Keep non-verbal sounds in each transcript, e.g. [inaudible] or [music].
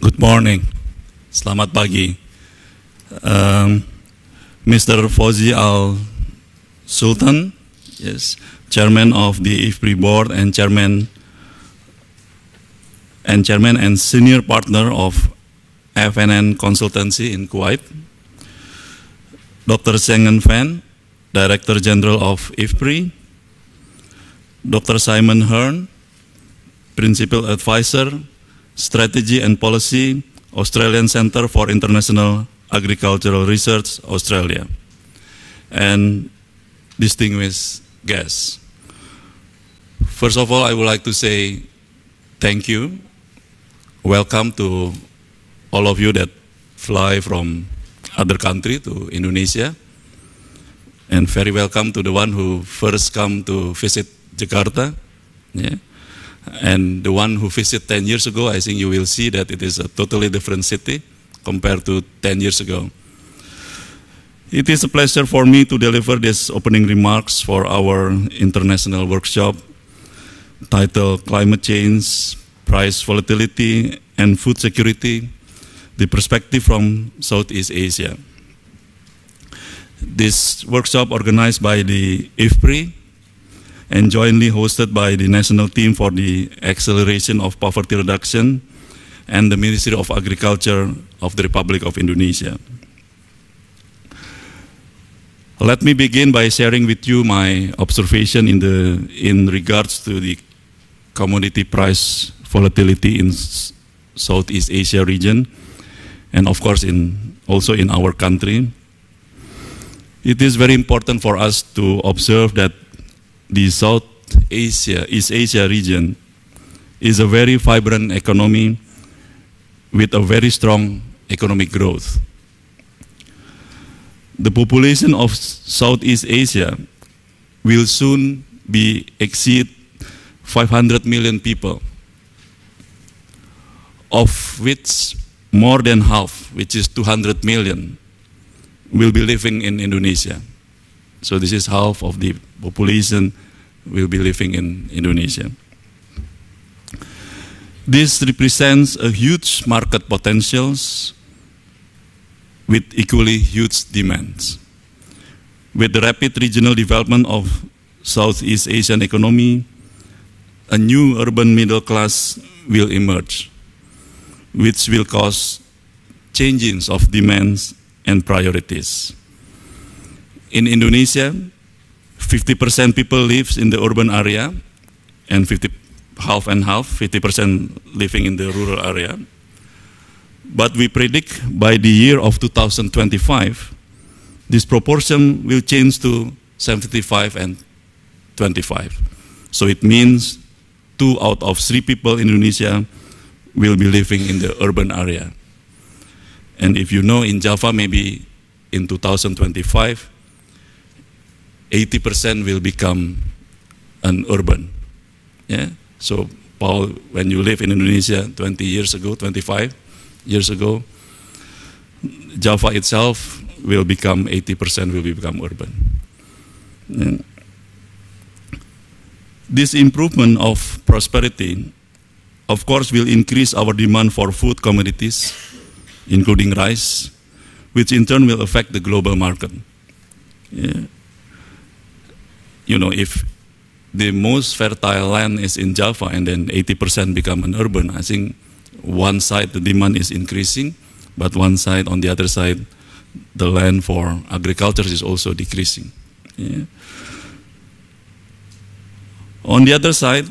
Good morning. Selamat pagi. Um, Mr. Fauzi Al Sultan, yes, chairman of the IFPRI board and chairman and chairman and senior partner of FNN Consultancy in Kuwait. Dr. Sengen Fan, Director General of IFPRI. Dr. Simon Hearn, Principal Advisor, Strategy and Policy, Australian Center for International Agricultural Research, Australia. And distinguished guests. First of all, I would like to say thank you. Welcome to all of you that fly from other country to Indonesia. And very welcome to the one who first come to visit Jakarta. Yeah. And the one who visited 10 years ago, I think you will see that it is a totally different city compared to 10 years ago. It is a pleasure for me to deliver these opening remarks for our international workshop titled Climate Change, Price Volatility, and Food Security, the Perspective from Southeast Asia. This workshop organized by the IFPRI and jointly hosted by the National Team for the Acceleration of Poverty Reduction and the Ministry of Agriculture of the Republic of Indonesia. Let me begin by sharing with you my observation in, the, in regards to the commodity price volatility in Southeast Asia region and of course in, also in our country. It is very important for us to observe that the South Asia, East Asia region is a very vibrant economy with a very strong economic growth the population of Southeast Asia will soon be exceed 500 million people, of which more than half, which is 200 million, will be living in Indonesia. So this is half of the population will be living in Indonesia. This represents a huge market potentials with equally huge demands. With the rapid regional development of Southeast Asian economy, a new urban middle class will emerge, which will cause changes of demands and priorities. In Indonesia, 50% people live in the urban area and 50, half and half, 50% living in the rural area. But we predict by the year of 2025, this proportion will change to 75 and 25. So it means two out of three people in Indonesia will be living in the urban area. And if you know in Java, maybe in 2025, 80% will become an urban. Yeah. So Paul, when you live in Indonesia 20 years ago, 25, years ago, Java itself will become 80% will become urban. This improvement of prosperity, of course, will increase our demand for food commodities, including rice, which in turn will affect the global market. Yeah. You know, if the most fertile land is in Java and then 80% become an urban, I think one side the demand is increasing, but one side on the other side the land for agriculture is also decreasing. Yeah. On the other side,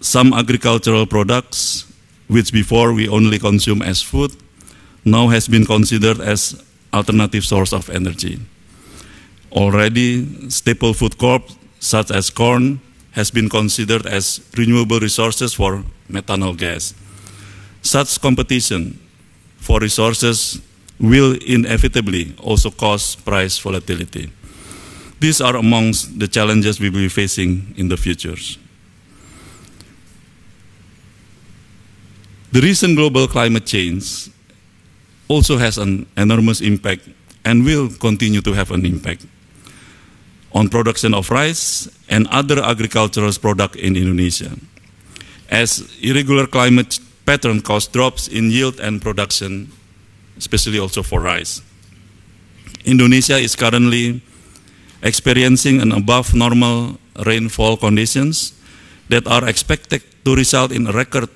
some agricultural products, which before we only consume as food, now has been considered as alternative source of energy. Already, staple food crops such as corn has been considered as renewable resources for methanol gas. Such competition for resources will inevitably also cause price volatility. These are amongst the challenges we will be facing in the future. The recent global climate change also has an enormous impact and will continue to have an impact on production of rice and other agricultural products in Indonesia. As irregular climate pattern caused drops in yield and production, especially also for rice. Indonesia is currently experiencing an above normal rainfall conditions that are expected to result in a record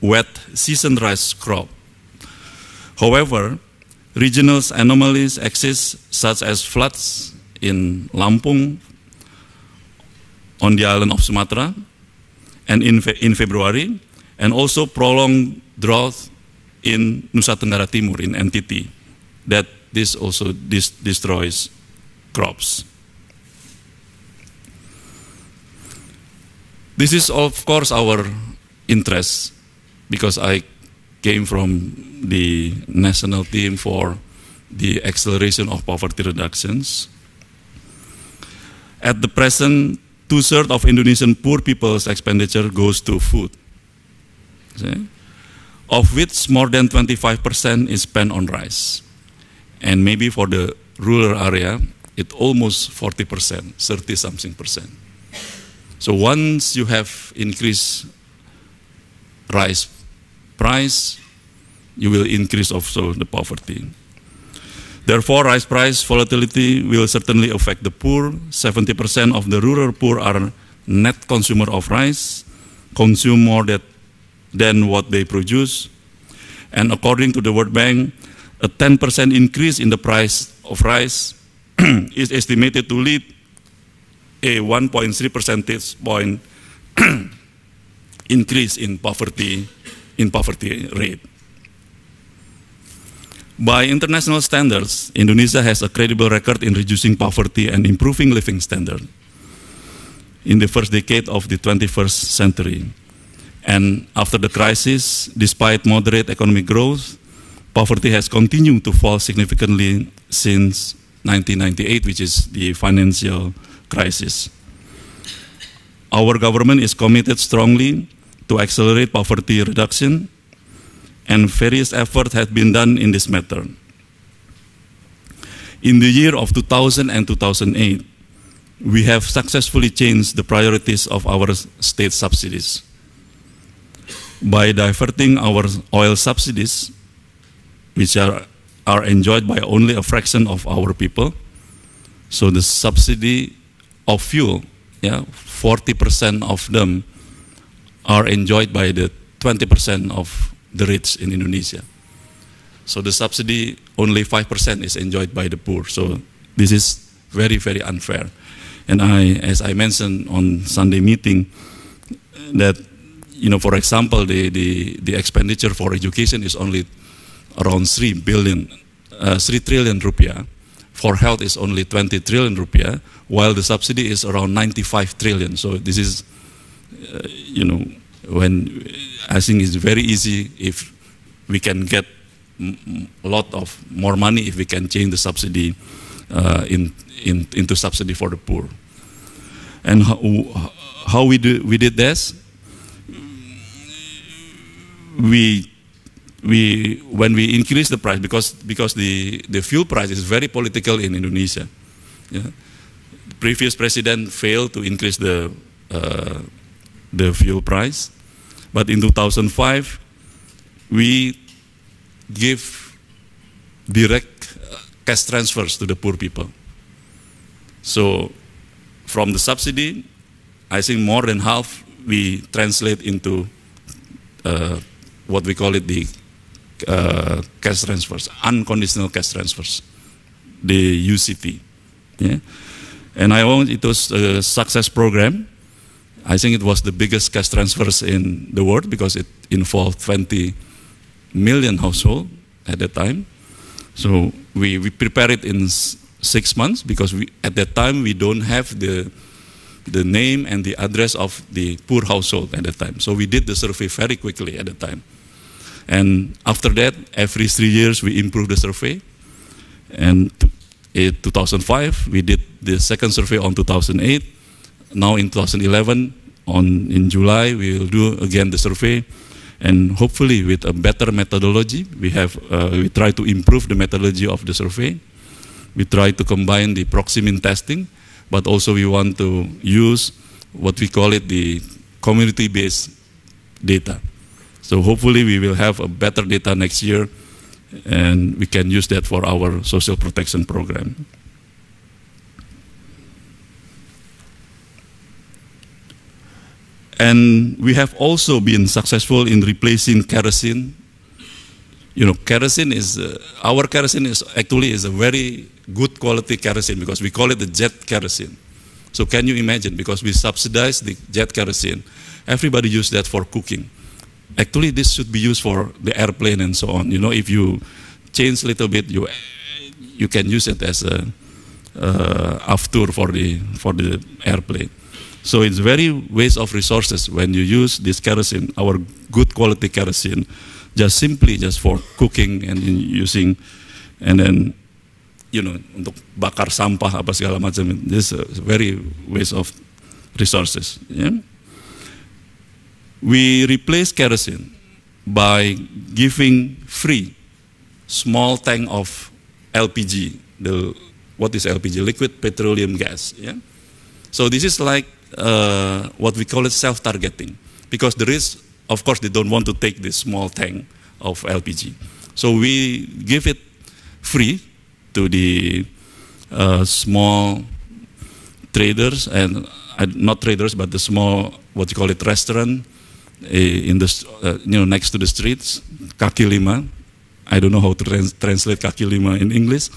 wet season rice crop. However, regional anomalies exist such as floods in Lampung on the island of Sumatra and in, fe in February and also prolonged drought in Nusa Tenggara Timur in NTT that this also dis destroys crops. This is of course our interest because I came from the national team for the acceleration of poverty reductions. At the present, two-thirds of Indonesian poor people's expenditure goes to food, okay? of which more than 25% is spent on rice. And maybe for the rural area, it almost 40%, 30 something percent. So once you have increased rice price, you will increase also the poverty. Therefore, rice price volatility will certainly affect the poor. 70% of the rural poor are net consumer of rice, consume more that, than what they produce. And according to the World Bank, a 10% increase in the price of rice [clears throat] is estimated to lead a 1.3 percentage point [clears throat] increase in poverty in poverty rate. By international standards, Indonesia has a credible record in reducing poverty and improving living standard in the first decade of the 21st century. And after the crisis, despite moderate economic growth, poverty has continued to fall significantly since 1998, which is the financial crisis. Our government is committed strongly to accelerate poverty reduction, and various efforts have been done in this matter. In the year of 2000 and 2008, we have successfully changed the priorities of our state subsidies. By diverting our oil subsidies, which are, are enjoyed by only a fraction of our people, so the subsidy of fuel, yeah, 40% of them are enjoyed by the 20% of the rich in Indonesia. So the subsidy, only 5% is enjoyed by the poor. So this is very, very unfair. And I, as I mentioned on Sunday meeting, that, you know, for example, the, the, the expenditure for education is only around 3 billion, uh, 3 trillion rupiah. For health is only 20 trillion rupiah, while the subsidy is around 95 trillion. So this is uh, you know, when I think it's very easy if we can get a lot of more money if we can change the subsidy uh, in, in, into subsidy for the poor. And how, how we, do, we did this, we, we, when we increase the price, because, because the, the fuel price is very political in Indonesia. Yeah? The previous president failed to increase the uh, the fuel price. But in 2005, we give direct uh, cash transfers to the poor people. So from the subsidy, I think more than half we translate into uh, what we call it the uh, cash transfers, unconditional cash transfers, the UCT. Yeah? And I own it was a success program I think it was the biggest cash transfers in the world because it involved 20 million households at that time. So we, we prepared it in six months because we, at that time we don't have the, the name and the address of the poor household at that time. So we did the survey very quickly at that time. And after that, every three years we improved the survey. And in 2005, we did the second survey on 2008 now in 2011, on in July, we will do again the survey, and hopefully with a better methodology, we have uh, we try to improve the methodology of the survey. We try to combine the proxy means testing, but also we want to use what we call it the community-based data. So hopefully we will have a better data next year and we can use that for our social protection program. And we have also been successful in replacing kerosene. You know, kerosene is, uh, our kerosene is actually is a very good quality kerosene because we call it the jet kerosene. So can you imagine, because we subsidize the jet kerosene, everybody use that for cooking. Actually, this should be used for the airplane and so on. You know, if you change a little bit, you, you can use it as a uh, avtur for the, for the airplane. So it's very waste of resources when you use this kerosene, our good quality kerosene, just simply just for cooking and using, and then you know untuk bakar sampah apa segala macam. This is very waste of resources. Yeah? We replace kerosene by giving free small tank of LPG. The what is LPG? Liquid petroleum gas. Yeah. So this is like uh, what we call it self-targeting because there is, of course, they don't want to take this small tank of LPG. So we give it free to the uh, small traders and uh, not traders, but the small what you call it restaurant uh, in the uh, you know next to the streets, kaki lima. I don't know how to trans translate kaki lima in English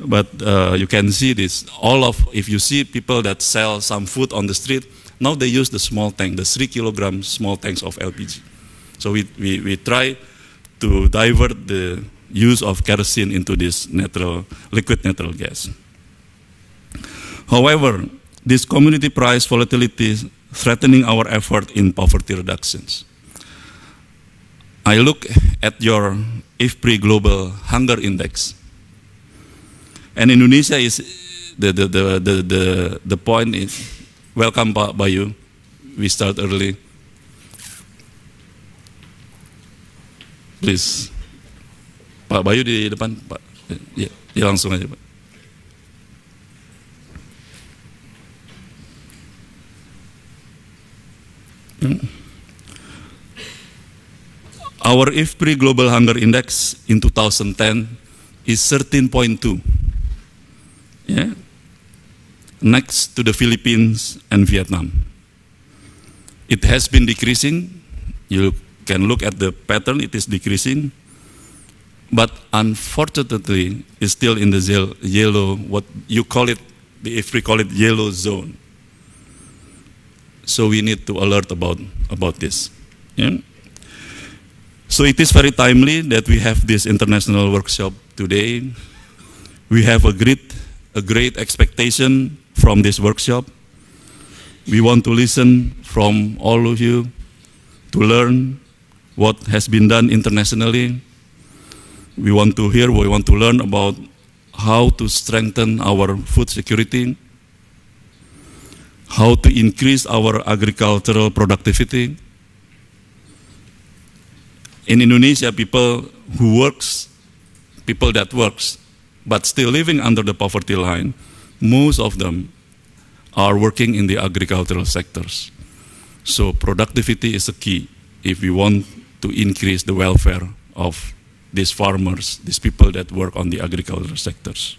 but uh, you can see this. All of, if you see people that sell some food on the street, now they use the small tank, the three kilogram small tanks of LPG. So we, we, we try to divert the use of kerosene into this natural, liquid natural gas. However, this commodity price volatility is threatening our effort in poverty reductions. I look at your IFPRI Global Hunger Index and Indonesia is the the the the the, the point is welcome Pak Bayu. We start early. Please. Pak Bayu di depan, Pak. Ya, ya langsung aja, Pak. Hmm. Our IFPRI Global Hunger Index in 2010 is 13.2 yeah, next to the Philippines and Vietnam. It has been decreasing. You can look at the pattern, it is decreasing. But unfortunately, it's still in the yellow, what you call it, if we call it yellow zone. So we need to alert about, about this. Yeah? So it is very timely that we have this international workshop today. We have agreed a great expectation from this workshop. We want to listen from all of you to learn what has been done internationally. We want to hear, we want to learn about how to strengthen our food security, how to increase our agricultural productivity. In Indonesia, people who works, people that works, but still living under the poverty line, most of them are working in the agricultural sectors. So productivity is a key if we want to increase the welfare of these farmers, these people that work on the agricultural sectors.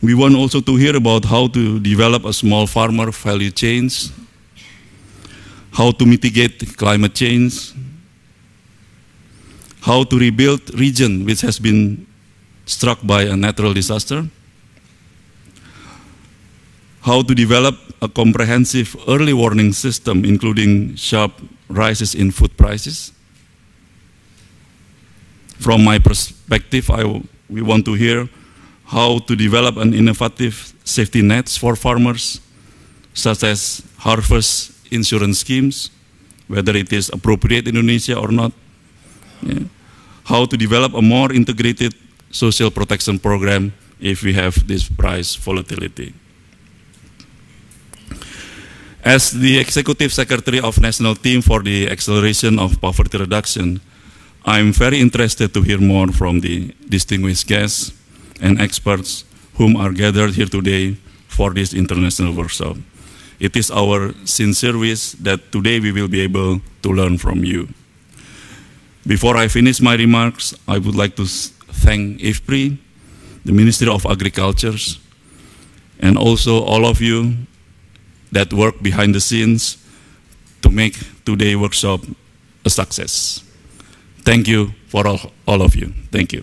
We want also to hear about how to develop a small farmer value chains, how to mitigate climate change, how to rebuild region which has been struck by a natural disaster, how to develop a comprehensive early warning system including sharp rises in food prices. From my perspective, I, we want to hear how to develop an innovative safety nets for farmers, such as harvest insurance schemes, whether it is appropriate in Indonesia or not, yeah. How to develop a more integrated social protection program if we have this price volatility. As the Executive Secretary of National Team for the Acceleration of Poverty Reduction, I'm very interested to hear more from the distinguished guests and experts whom are gathered here today for this international workshop. It is our sincere wish that today we will be able to learn from you. Before I finish my remarks, I would like to thank IFPRI, the Ministry of Agriculture, and also all of you that work behind the scenes to make today's workshop a success. Thank you for all, all of you. Thank you.